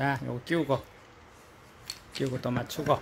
자, 요거 끼우고. 끼우고 또 맞추고.